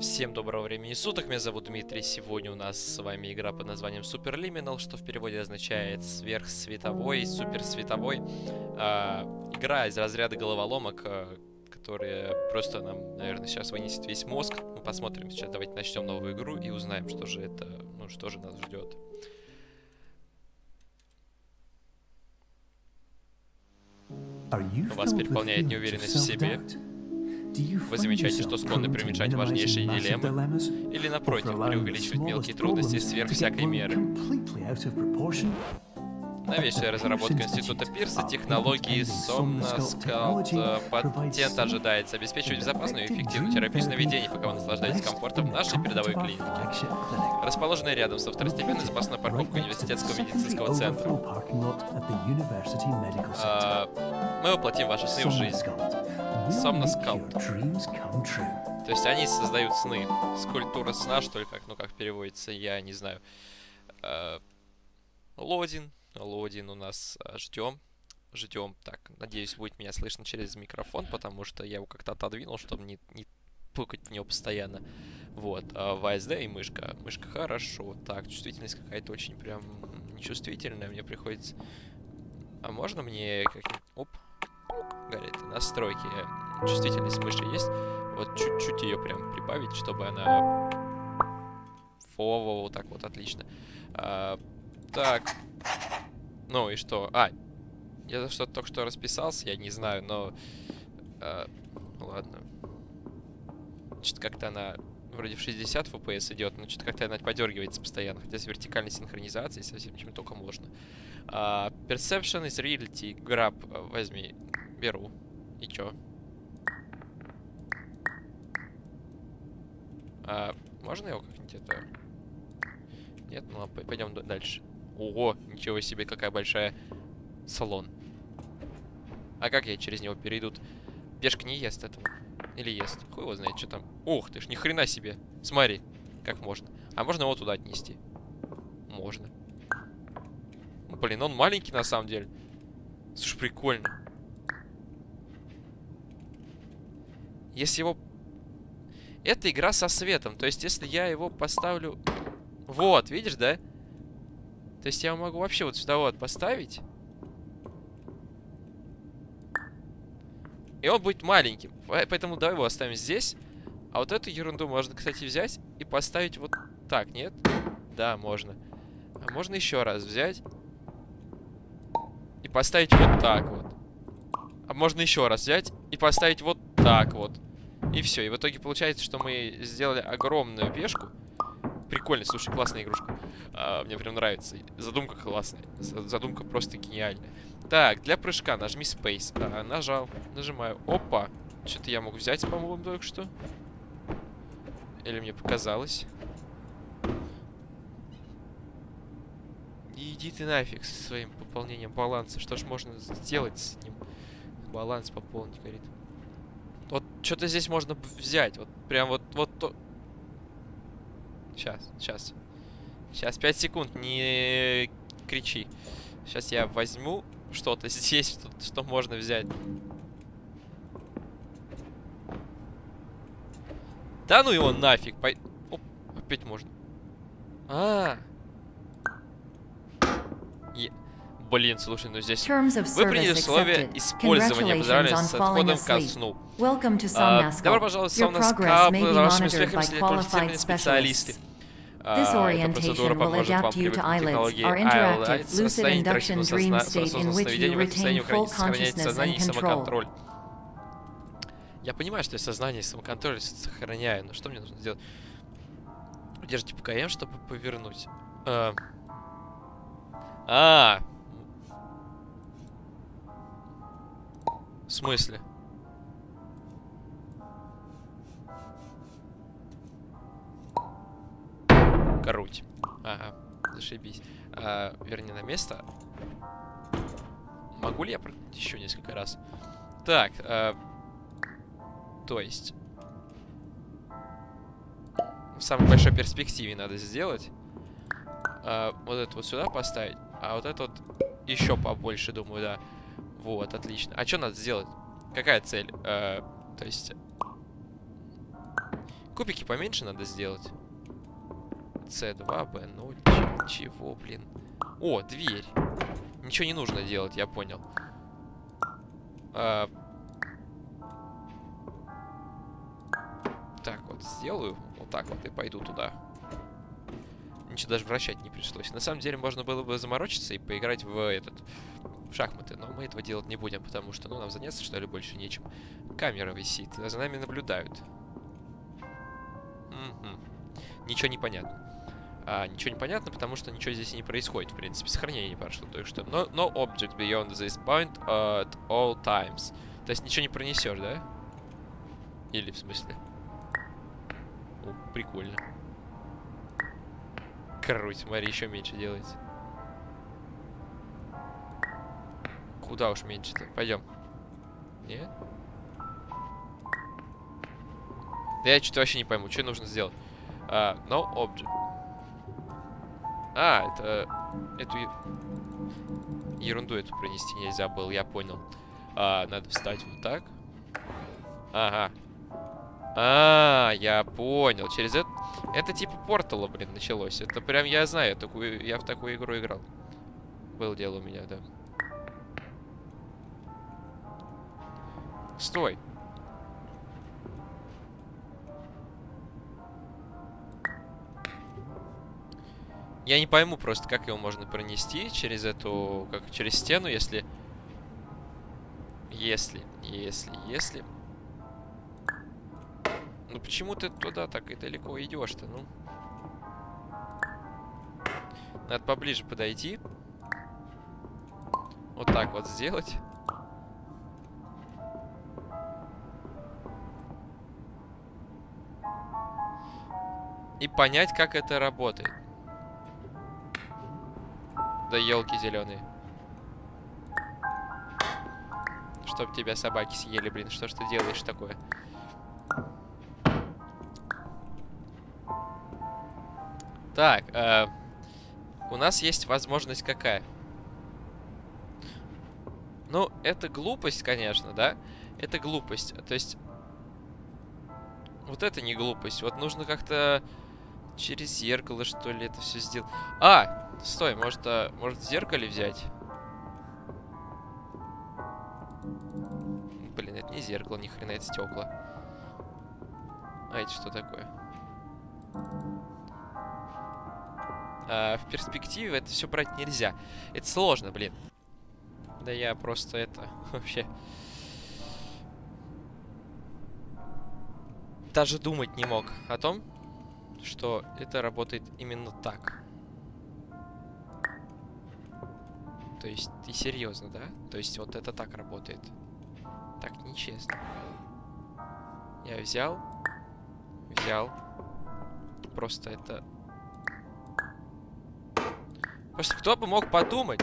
Всем доброго времени суток, меня зовут Дмитрий. Сегодня у нас с вами игра под названием Superliminal, что в переводе означает сверхсветовой, суперсветовой. А, игра из разряда головоломок, а, которые просто нам, наверное, сейчас вынесет весь мозг. Мы посмотрим сейчас, давайте начнем новую игру и узнаем, что же это, ну, что же нас ждет. Вас переполняет неуверенность в себе, вы замечаете, что склонны примечать важнейшие дилеммы? Или, напротив, преувеличивать мелкие трудности сверх всякой меры? Новейшая разработка Института Пирса, технологии Somnascalt. Э, патент ожидается обеспечивать безопасную и эффективную терапию сновидений, пока вы наслаждаетесь комфортом нашей передовой клиники. Расположенная рядом со второстепенной запасной парковкой университетского медицинского центра. А, мы воплотим ваши сны в жизнь. Somnascalt. То есть они создают сны. Скульптура сна, что ли, как, ну как переводится, я не знаю. А, Лодин, Лодин у нас а, ждем. Ждем. Так, надеюсь, будет меня слышно через микрофон, потому что я его как-то отодвинул, чтобы не, не пукать в него постоянно. Вот. А VSD и мышка. Мышка хорошо. Так, чувствительность какая-то очень прям нечувствительная. Мне приходится... А можно мне как-нибудь... Оп. Горит. Настройки. Чувствительность мыши есть. Вот чуть-чуть ее прям прибавить, чтобы она... Фо, вот так вот, отлично. А, так. Ну и что? А, я за что-то только что расписался, я не знаю, но... Э, ладно. Что-то как-то она вроде в 60 FPS идет, но что-то как-то она подергивается постоянно. Хотя с вертикальной синхронизацией совсем чем только можно. Uh, perception is reality. Grab возьми. Беру. И чё? Uh, можно его как-нибудь это... Нет? Ну пойдем дальше. Ого, ничего себе, какая большая салон. А как я через него перейду? Пешка не ест этого. Или ест. Хуй его знает, что там. Ух ты ж, ни хрена себе. Смотри, как можно. А можно его туда отнести? Можно. Блин, он маленький на самом деле. Слушай, прикольно. Если его... Это игра со светом. То есть, если я его поставлю... Вот, видишь, да? То есть я могу вообще вот сюда вот поставить. И он будет маленьким. Поэтому давай его оставим здесь. А вот эту ерунду можно, кстати, взять и поставить вот так, нет? Да, можно. А можно еще раз взять и поставить вот так вот. А можно еще раз взять и поставить вот так вот. И все. И в итоге получается, что мы сделали огромную пешку. Прикольно, слушай, классная игрушка. А, мне прям нравится. Задумка классная. Задумка просто гениальная. Так, для прыжка нажми Space. А, нажал. Нажимаю. Опа. Что-то я мог взять, по-моему, только что. Или мне показалось. иди ты нафиг со своим пополнением баланса. Что ж можно сделать с ним? Баланс пополнить, говорит. Что-то здесь можно взять. Вот прям вот, вот то, Сейчас, сейчас. Сейчас, 5 секунд, не кричи. Сейчас я возьму что-то здесь, что, что можно взять. Да ну его нафиг. Пой... Оп, опять можно. А, -а, -а. Е... Блин, слушай, ну здесь... Вы приняли условия использования, поздравляю с отходом ко сну. А, добро пожаловать в Саунас За вашими успехами следят квалифицированные специалисты. This orientation will adapt you to eyelids, our interactive, lucid induction dream state in which you retain full consciousness and control. Я понимаю, что я сознание и самоконтроль сохраняю, но что мне нужно сделать? Удержите ПКМ, чтобы повернуть. А, В смысле? Грудь. Ага, зашибись. А, верни на место. Могу ли я еще несколько раз? Так, а, то есть... В самой большой перспективе надо сделать. А, вот это вот сюда поставить. А вот это вот еще побольше, думаю, да. Вот, отлично. А что надо сделать? Какая цель? Э, то есть... Кубики поменьше надо сделать. C2B0. Чего, блин? О, дверь. Ничего не нужно делать, я понял. А... Так вот, сделаю. Вот так вот и пойду туда. Ничего даже вращать не пришлось. На самом деле, можно было бы заморочиться и поиграть в этот... В шахматы. Но мы этого делать не будем, потому что, ну, нам заняться, что ли, больше нечем. Камера висит. За нами наблюдают. Угу. Ничего не понятно. А, ничего не понятно, потому что ничего здесь не происходит, в принципе. Сохранение не прошло, то что... No, no object beyond this point at all times. То есть ничего не пронесешь, да? Или в смысле? О, прикольно. Круть, смотри, еще меньше делается. Куда уж меньше-то? Пойдем. Нет? Да я что-то вообще не пойму, что нужно сделать. Uh, no object. А, это... Эту ерунду эту пронести нельзя было, я понял. А, надо встать вот так. Ага. А, я понял. Через это... Это типа портала, блин, началось. Это прям я знаю, я, такую... я в такую игру играл. Было дело у меня, да. Стой. Я не пойму просто, как его можно пронести через эту... Как через стену, если... Если, если, если... Ну почему ты туда так и далеко идешь-то, ну? Надо поближе подойти. Вот так вот сделать. И понять, как это работает. Да елки зеленые. Чтоб тебя собаки съели, блин. Что ж ты делаешь такое? Так, э, у нас есть возможность какая? Ну, это глупость, конечно, да? Это глупость. То есть, вот это не глупость. Вот нужно как-то через зеркало, что ли, это все сделать. А! Стой, может, а, может в зеркале взять? Блин, это не зеркало, ни хрена, это стекла. А это что такое? А, в перспективе это все брать нельзя. Это сложно, блин. Да я просто это вообще... Даже думать не мог о том, что это работает именно так. То есть ты серьезно, да? То есть вот это так работает. Так нечестно. Я взял, взял. Просто это... Просто кто бы мог подумать?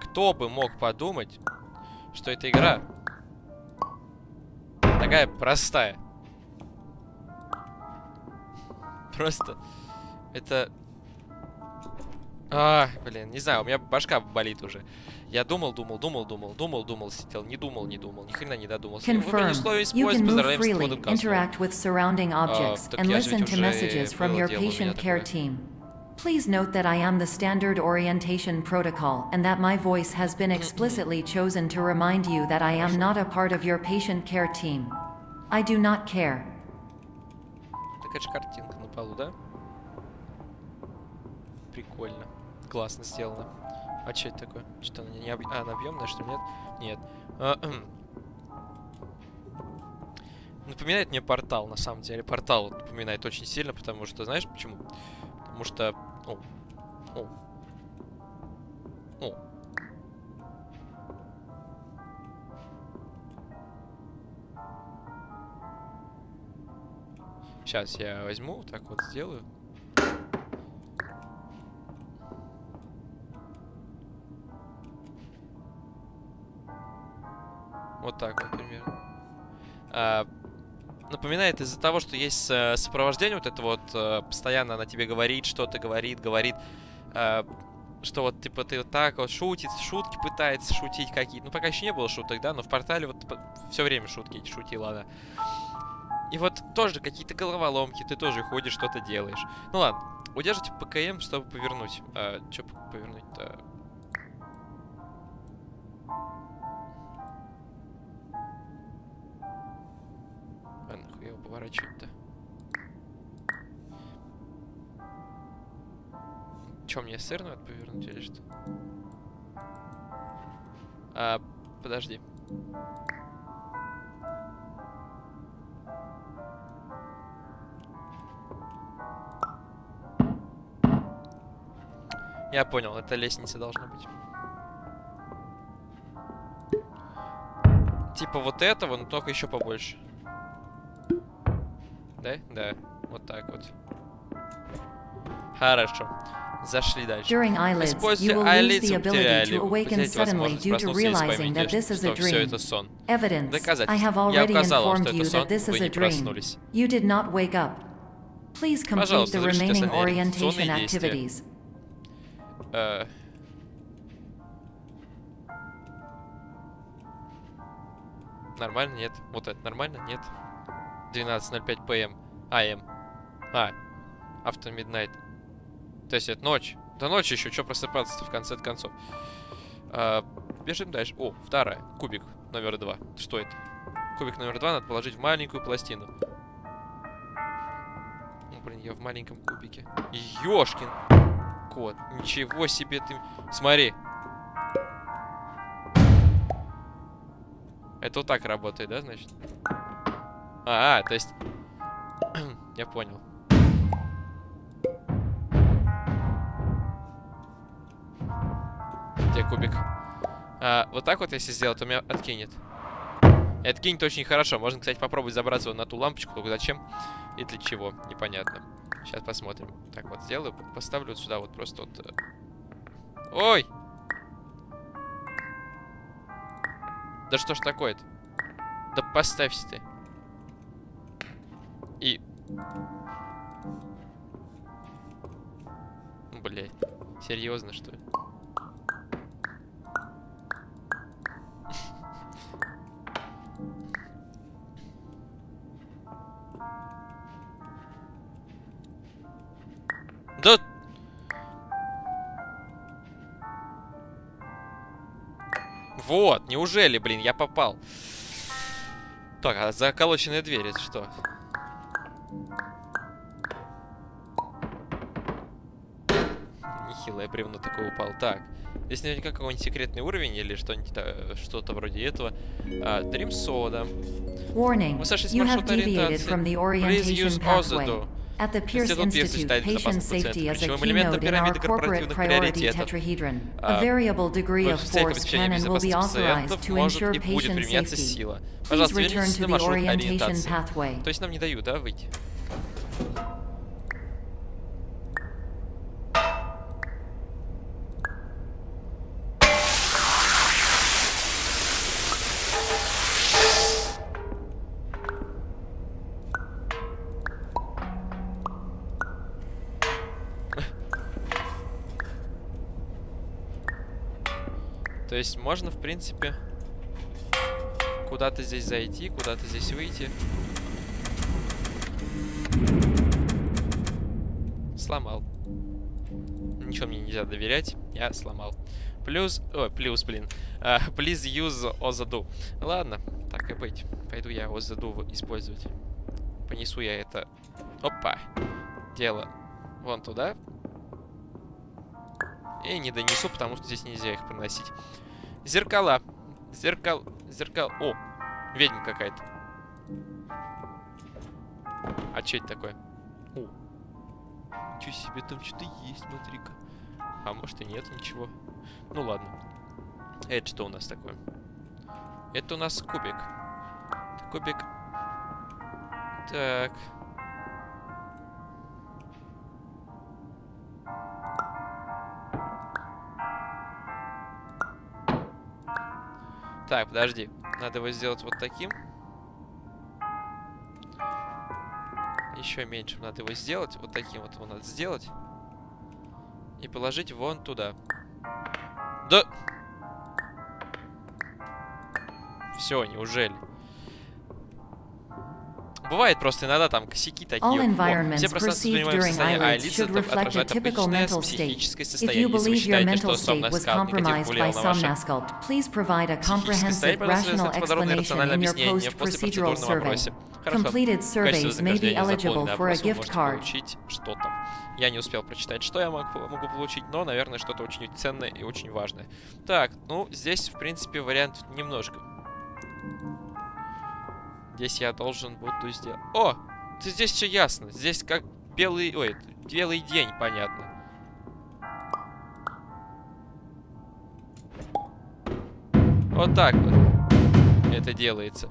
Кто бы мог подумать, что эта игра такая простая? Просто это... А, блин, не знаю, у меня башка болит уже. Я думал, думал, думал, думал, думал, думал, сидел, не думал, не думал, ни хрена не додумался. Confirm. You can move freely, interact with surrounding objects, and listen to messages from your patient care team. Please note that I am the standard orientation protocol and that my voice has been explicitly chosen to remind you that I am not a part of your patient care team. I do not care. Такая же картинка полу, да? Прикольно. Классно сделано. А что это такое? Что она не об... А, она объемная, что нет? Нет. А, напоминает мне портал, на самом деле. Портал напоминает очень сильно, потому что, знаешь почему? Потому что... О. О. О. Сейчас я возьму, так вот сделаю. Вот так вот примерно. А, напоминает из-за того, что есть э, сопровождение, вот это вот, э, постоянно она тебе говорит, что-то говорит, говорит. А, что вот, типа, ты вот так вот шутит, шутки пытается шутить какие-то. Ну, пока еще не было шуток, да, но в портале вот все время шутки шутила она. И вот тоже какие-то головоломки, ты тоже ходишь, что-то делаешь. Ну ладно, удержите ПКМ, чтобы повернуть. А, что повернуть-то? Поворачивать-то? Че, мне сыр надо повернуть или что? А, подожди. Я понял, это лестница должна быть. Типа вот этого, но только еще побольше. The ability to awaken suddenly due to realizing that this is a dream. Evidence. I have already informed you that this is a dream. You did not wake up. Please complete the remaining orientation activities. Э... Нормально? Нет. Вот это нормально? Нет. 12.05 ПМ. АМ. А. Авто Midnight. То есть это ночь. Да ночь еще, что просыпаться-то в конце концов. А, бежим дальше. О, вторая. Кубик номер два. Что это? Кубик номер два надо положить в маленькую пластину. Ну, блин, я в маленьком кубике. Ёшкин кот. Ничего себе ты... Смотри. Это вот так работает, да, значит? А, а то есть... Я понял. Где кубик? А, вот так вот, если сделать, то меня откинет. И откинет очень хорошо. Можно, кстати, попробовать забраться вот на ту лампочку, только зачем и для чего, непонятно. Сейчас посмотрим. Так вот, сделаю, поставлю вот сюда вот просто вот... Э, ой! Да что ж такое-то? Да поставься ты. И... Блять. Серьезно, что ли? Да... Вот, неужели, блин, я попал? Так, а заколоченная дверь, это что? Нехилое бревно такое упал. Так, здесь наверняка какой-нибудь секретный уровень или что-нибудь что-то вроде этого. А, Dream Soda. Warning, you have deviated from the orientation pathway. At the Pierce Institute, patient safety is a keynote in our corporate priority tetrahedron. A variable degree of force can and will be authorized to ensure patient safety. Please return to the orientation pathway. То есть нам не дают, да, выйти? То есть можно, в принципе, куда-то здесь зайти, куда-то здесь выйти. Сломал. Ничего мне нельзя доверять. Я сломал. Плюс... Ой, плюс, блин. Uh, please use Озаду. Ладно, так и быть. Пойду я Озаду использовать. Понесу я это... Опа. Дело вон туда. И не донесу, потому что здесь нельзя их проносить. Зеркала. Зеркал... Зеркал... О! Ведьма какая-то. А что это такое? О! Ничего себе, там что-то есть, смотри-ка. А может и нет ничего. Ну ладно. Это что у нас такое? Это у нас кубик. Это кубик. Так. Так, подожди. Надо его сделать вот таким. Еще меньше надо его сделать. Вот таким вот его надо сделать. И положить вон туда. Да... Все, неужели? Бывает просто иногда там косяки такие. All environments perceived during eyelids should reflect a typical mental state. If you believe your mental state was compromised by Somnasculpt, please provide a comprehensive rational explanation in your post-procedural survey. Completed surveys may be eligible for a gift card. Что там? Я не успел прочитать, что я могу, могу получить, но, наверное, что-то очень ценное и очень важное. Так, ну, здесь, в принципе, вариант немножко Здесь я должен буду сделать... О! Здесь все ясно. Здесь как белый... Ой, белый день, понятно. Вот так вот это делается.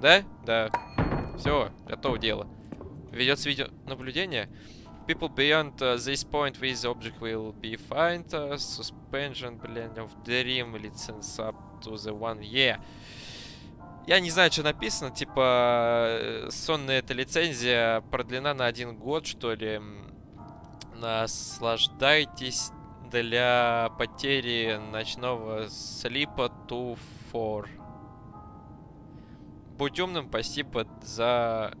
Да? Да. Все, готово дело. Ведется видеонаблюдение. People beyond uh, this point with the object will be fined. Uh, suspension, blend of dream license up to the one year. Я не знаю, что написано, типа, э, сонная эта лицензия продлена на один год, что ли. Наслаждайтесь для потери ночного слипа to for. Будь умным, спасибо за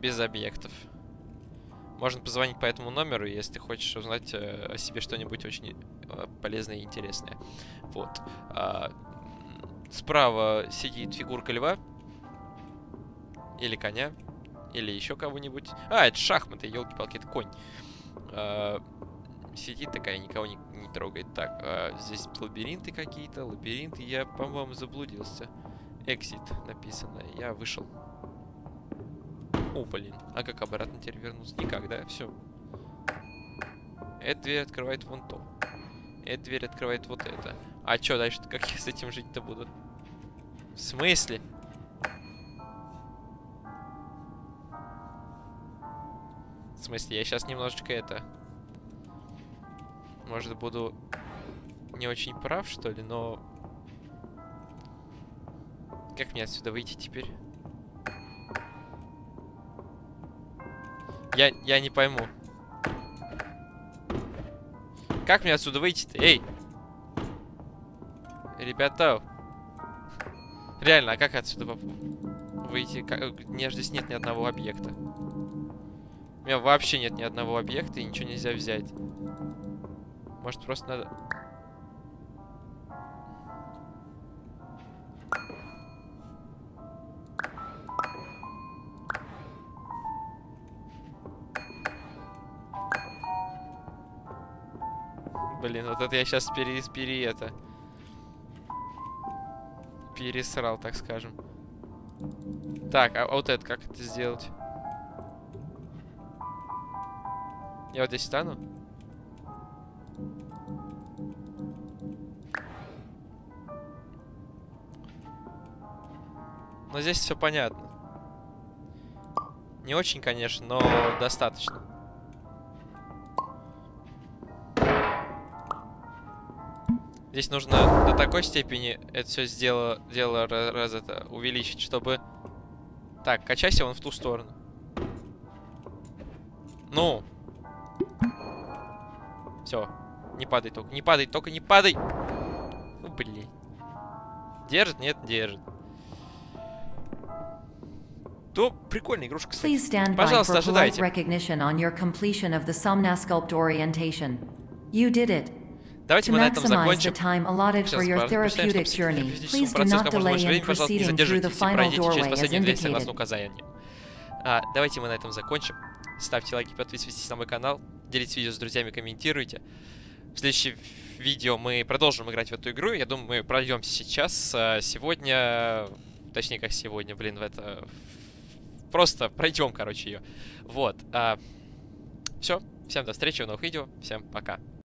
без объектов. Можно позвонить по этому номеру, если хочешь узнать э, о себе что-нибудь очень э, полезное и интересное. Вот. Справа сидит фигурка льва. Или коня. Или еще кого-нибудь. А, это шахматы, елки-палки, это конь. А, сидит такая, никого не, не трогает. Так, а, здесь лабиринты какие-то. Лабиринты. Я, по-моему, заблудился. Exit написано. Я вышел. О, блин. А как обратно теперь вернуться? Никак, да? Все. Эта дверь открывает вон то. Эта дверь открывает вот это. А что дальше? Как я с этим жить-то буду? В смысле? В смысле, я сейчас немножечко это... Может, буду не очень прав, что ли, но... Как мне отсюда выйти теперь? Я, я не пойму. Как мне отсюда выйти-то? Эй! Ребята, Реально, а как отсюда выйти? Как... У меня здесь нет ни одного объекта. У меня вообще нет ни одного объекта и ничего нельзя взять. Может, просто надо... Блин, вот это я сейчас пере, пере это пересрал, так скажем. Так, а вот это как это сделать? Я вот здесь стану? Но здесь все понятно. Не очень, конечно, но достаточно. Здесь нужно до такой степени это все сделало, дело раз это увеличить, чтобы... Так, качайся вон в ту сторону. Ну. Все. Не падай только. Не падай, только не падай. Ну, блин. Держит? Нет, держит. То прикольная игрушка, кстати. Пожалуйста, ожидайте. You did it. Давайте мы на этом закончим. Сейчас, процесс как можно больше времени, пожалуйста, не задерживайтесь и пройдите через последнюю дверь согласно указаниям. А, давайте мы на этом закончим. Ставьте лайки, подписывайтесь на мой канал, делитесь видео с друзьями, комментируйте. В следующем видео мы продолжим играть в эту игру. Я думаю, мы пройдем сейчас. А, сегодня... Точнее, как сегодня, блин, в это... Просто пройдем, короче, ее. Вот. А... Все. Всем до встречи в новых видео. Всем пока.